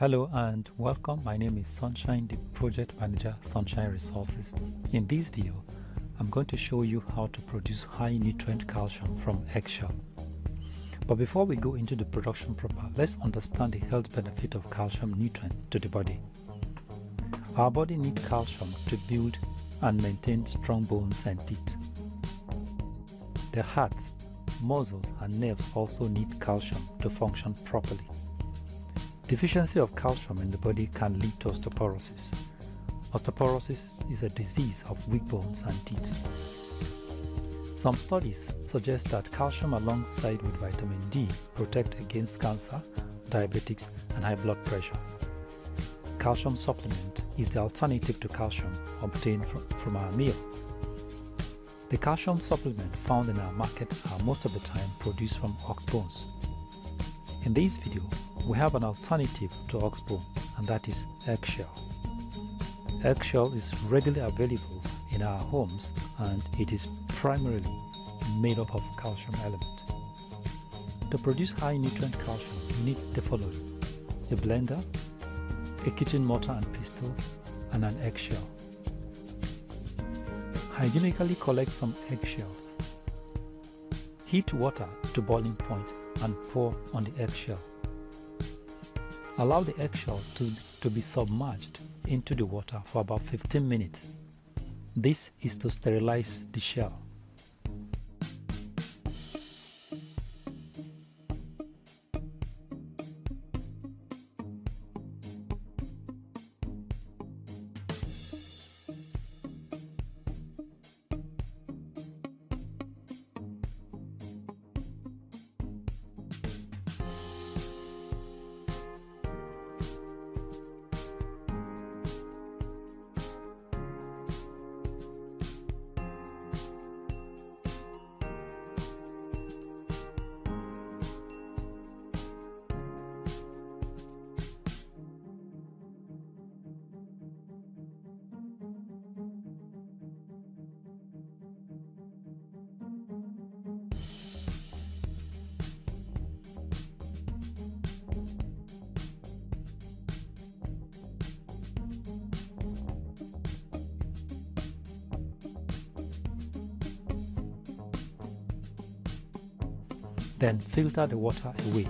Hello and welcome. My name is Sunshine, the project manager, Sunshine Resources. In this video, I'm going to show you how to produce high nutrient calcium from eggshell. But before we go into the production proper, let's understand the health benefit of calcium nutrient to the body. Our body needs calcium to build and maintain strong bones and teeth. The heart, muscles and nerves also need calcium to function properly. Deficiency of calcium in the body can lead to osteoporosis. Osteoporosis is a disease of weak bones and teeth. Some studies suggest that calcium alongside with vitamin D protect against cancer, diabetics and high blood pressure. Calcium supplement is the alternative to calcium obtained from, from our meal. The calcium supplement found in our market are most of the time produced from ox bones. In this video, we have an alternative to ox bone and that is eggshell. Eggshell is readily available in our homes and it is primarily made up of calcium element. To produce high nutrient calcium, you need the following. A blender, a kitchen mortar and pestle, and an eggshell. Hygienically collect some eggshells. Heat water to boiling point and pour on the eggshell. Allow the eggshell to, to be submerged into the water for about 15 minutes. This is to sterilize the shell. Then filter the water away.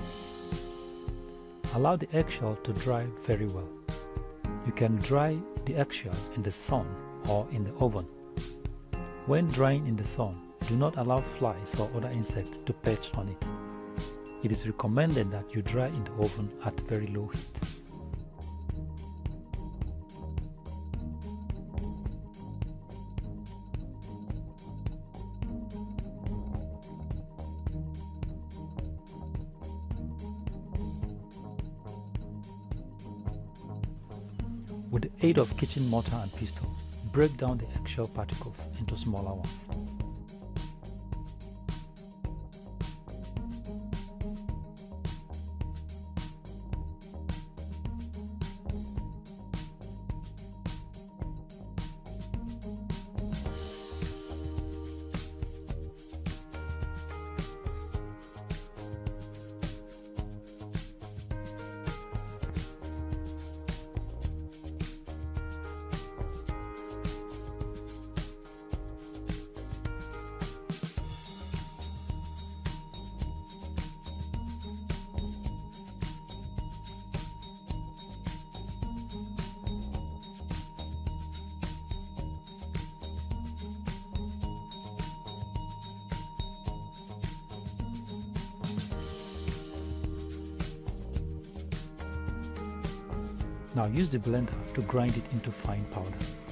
Allow the eggshell to dry very well. You can dry the eggshell in the sun or in the oven. When drying in the sun, do not allow flies or other insects to perch on it. It is recommended that you dry in the oven at very low heat. With the aid of kitchen mortar and pestle, break down the eggshell particles into smaller ones. Now use the blender to grind it into fine powder.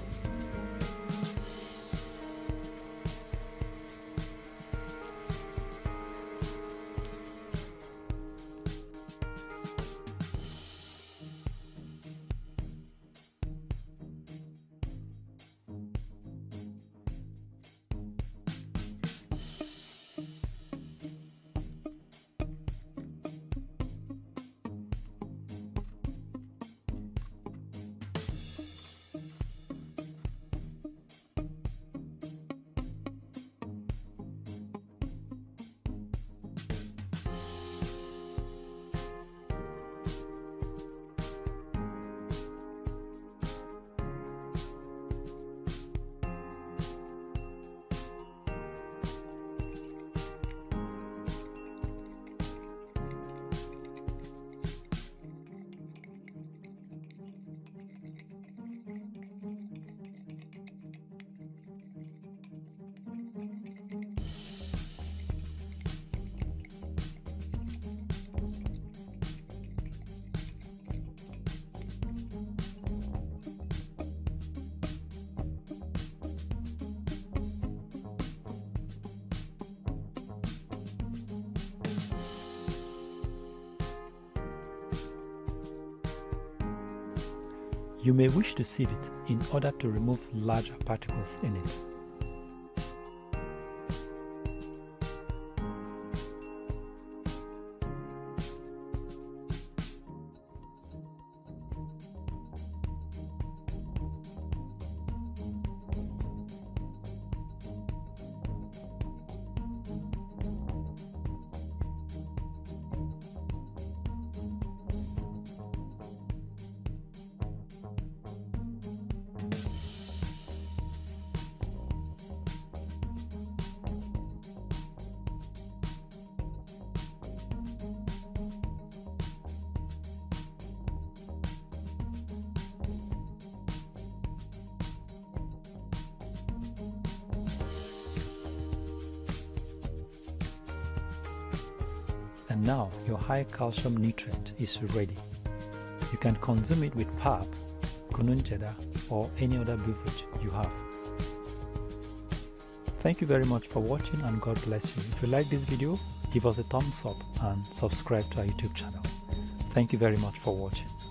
You may wish to sieve it in order to remove larger particles in it. And now your high calcium nutrient is ready. You can consume it with pap, kunun or any other beverage you have. Thank you very much for watching and God bless you. If you like this video, give us a thumbs up and subscribe to our YouTube channel. Thank you very much for watching.